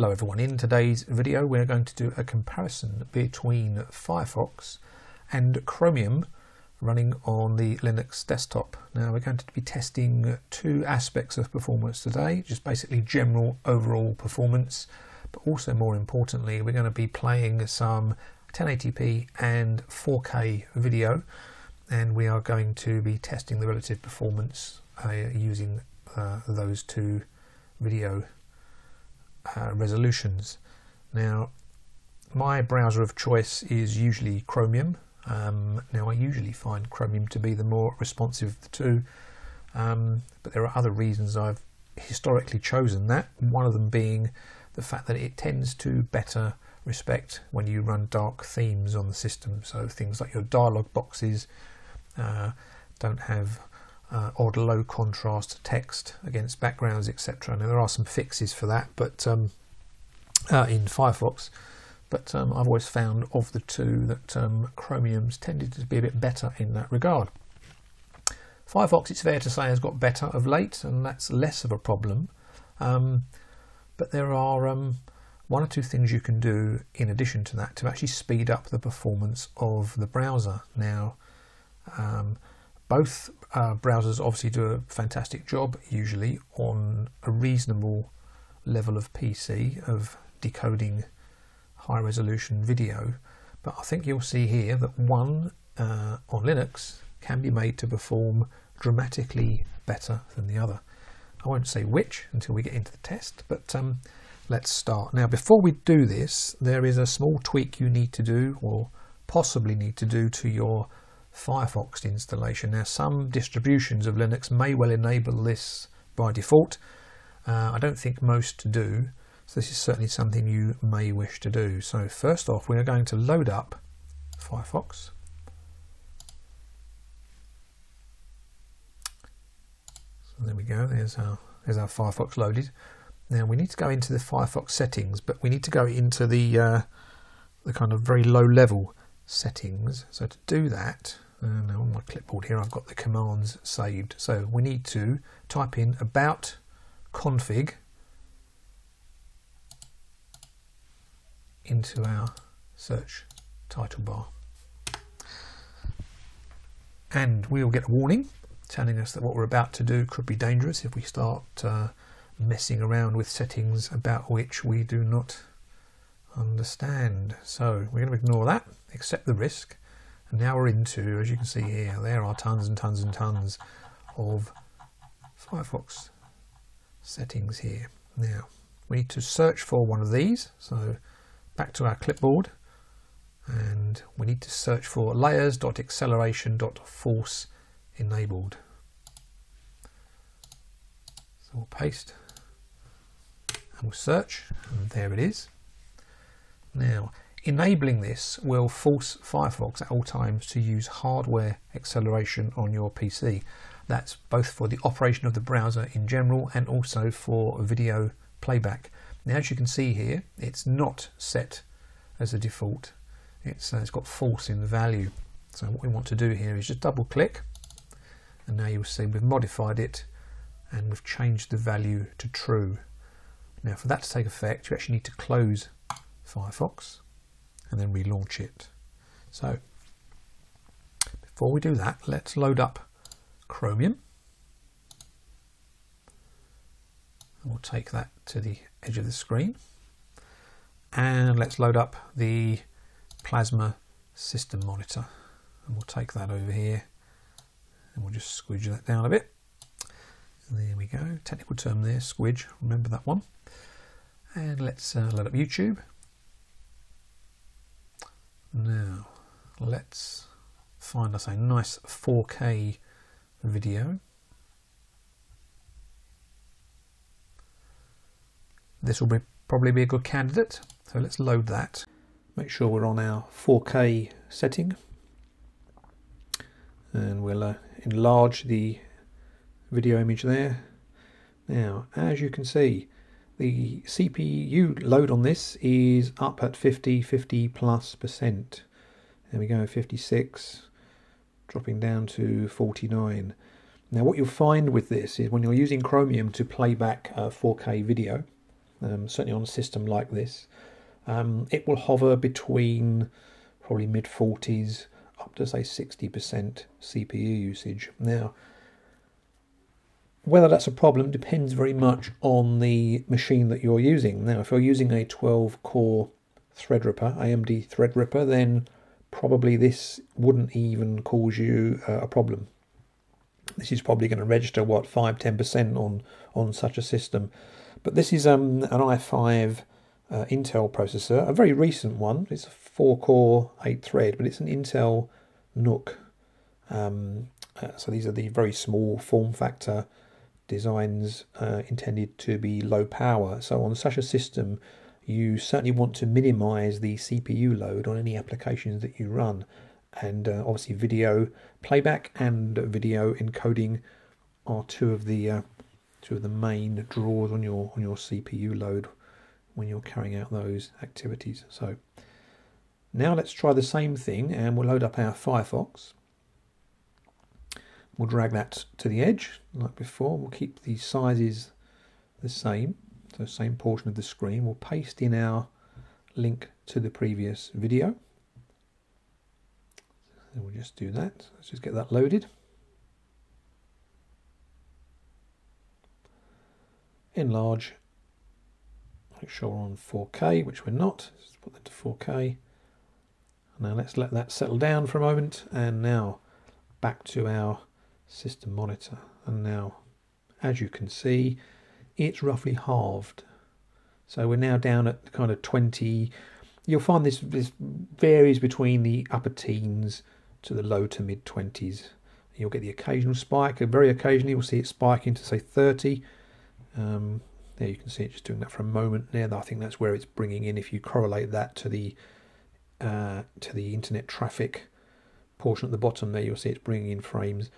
Hello everyone, in today's video we're going to do a comparison between Firefox and Chromium running on the Linux desktop. Now we're going to be testing two aspects of performance today, just basically general overall performance, but also more importantly we're going to be playing some 1080p and 4K video and we are going to be testing the relative performance uh, using uh, those two video uh, resolutions. Now, my browser of choice is usually Chromium. Um, now, I usually find Chromium to be the more responsive of the two, um, but there are other reasons I've historically chosen that. One of them being the fact that it tends to better respect when you run dark themes on the system. So things like your dialog boxes uh, don't have uh, odd low contrast text against backgrounds, etc. Now there are some fixes for that, but um, uh, in Firefox, but um, I've always found of the two that um, Chromium's tended to be a bit better in that regard. Firefox, it's fair to say, has got better of late, and that's less of a problem. Um, but there are um, one or two things you can do in addition to that to actually speed up the performance of the browser. Now, um, both uh, browsers obviously do a fantastic job usually on a reasonable level of PC of decoding high resolution video but I think you'll see here that one uh, on Linux can be made to perform dramatically better than the other. I won't say which until we get into the test but um, let's start. Now before we do this there is a small tweak you need to do or possibly need to do to your Firefox installation. Now some distributions of Linux may well enable this by default. Uh, I don't think most do, so this is certainly something you may wish to do. So first off we are going to load up Firefox. So there we go, there's our, there's our Firefox loaded. Now we need to go into the Firefox settings, but we need to go into the, uh, the kind of very low level settings. So to do that, now on my clipboard here I've got the commands saved. So we need to type in about config into our search title bar. And we'll get a warning telling us that what we're about to do could be dangerous if we start uh, messing around with settings about which we do not understand. So we're going to ignore that, accept the risk, and now we're into, as you can see here, there are tons and tons and tons of Firefox settings here. Now we need to search for one of these, so back to our clipboard, and we need to search for layers.acceleration.force enabled. So we'll paste and we'll search, and there it is. Now, enabling this will force Firefox at all times to use hardware acceleration on your PC. That's both for the operation of the browser in general and also for video playback. Now, as you can see here, it's not set as a default. It's, uh, it's got false in the value. So what we want to do here is just double click and now you'll see we've modified it and we've changed the value to true. Now for that to take effect you actually need to close Firefox and then relaunch it. So before we do that, let's load up Chromium. We'll take that to the edge of the screen. And let's load up the Plasma system monitor. And we'll take that over here and we'll just squidge that down a bit. There we go, technical term there, squidge, remember that one. And let's uh, load up YouTube. Now, let's find us a nice 4K video. This will be, probably be a good candidate, so let's load that. Make sure we're on our 4K setting and we'll uh, enlarge the video image there. Now, as you can see, the CPU load on this is up at 50, 50 plus percent. There we go, 56, dropping down to 49. Now what you'll find with this is when you're using Chromium to play back 4K video, um, certainly on a system like this. Um, it will hover between probably mid 40s up to say 60% CPU usage. Now, whether that's a problem depends very much on the machine that you're using. Now, if you're using a 12 core Threadripper, AMD Threadripper, then probably this wouldn't even cause you uh, a problem. This is probably going to register what 5 10% on on such a system. But this is um, an i5 uh, Intel processor, a very recent one. It's a 4 core, 8 thread, but it's an Intel NUC. Um, uh, so these are the very small form factor designs uh, intended to be low power. So on such a system, you certainly want to minimize the CPU load on any applications that you run. And uh, obviously, video playback and video encoding are two of the uh, two of the main draws on your on your CPU load when you're carrying out those activities. So now let's try the same thing, and we'll load up our Firefox. We'll drag that to the edge like before. We'll keep the sizes the same so same portion of the screen. We'll paste in our link to the previous video. And we'll just do that. Let's just get that loaded. Enlarge. Make sure we're on 4K, which we're not. Let's put that to 4K. Now let's let that settle down for a moment. And now back to our system monitor. And now, as you can see, it's roughly halved. So we're now down at kind of 20. You'll find this, this varies between the upper teens to the low to mid 20s. You'll get the occasional spike. Very occasionally, we'll see it spike into say 30. Um, there you can see it just doing that for a moment there. I think that's where it's bringing in. If you correlate that to the uh, to the internet traffic portion at the bottom there, you'll see it's bringing in frames.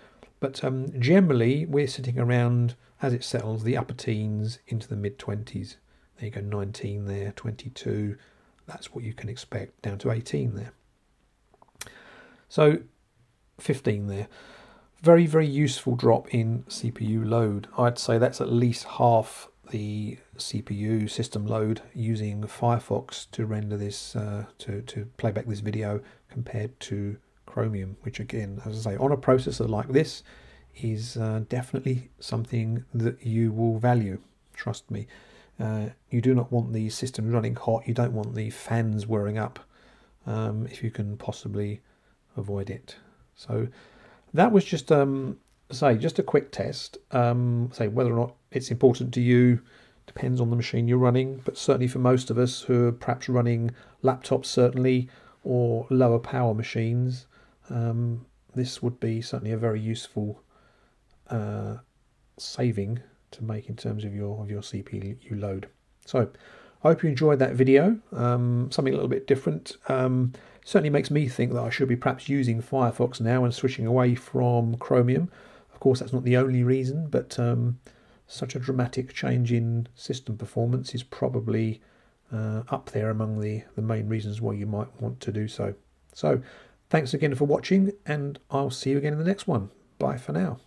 But um, generally, we're sitting around as it settles the upper teens into the mid 20s. There you go, 19 there, 22. That's what you can expect, down to 18 there. So 15 there. Very, very useful drop in CPU load. I'd say that's at least half the CPU system load using Firefox to render this, uh, to, to play back this video compared to Chromium, which again, as I say, on a processor like this, is uh, definitely something that you will value. Trust me. Uh, you do not want the system running hot. You don't want the fans whirring up um, if you can possibly avoid it. So that was just um, say just a quick test. Um, say whether or not it's important to you depends on the machine you're running, but certainly for most of us who are perhaps running laptops, certainly or lower power machines, um, this would be certainly a very useful uh, saving to make in terms of your of your CPU load. So I hope you enjoyed that video. Um, something a little bit different. Um, certainly makes me think that I should be perhaps using Firefox now and switching away from Chromium. Of course, that's not the only reason, but um, such a dramatic change in system performance is probably uh, up there among the, the main reasons why you might want to do so. So, thanks again for watching, and I'll see you again in the next one. Bye for now.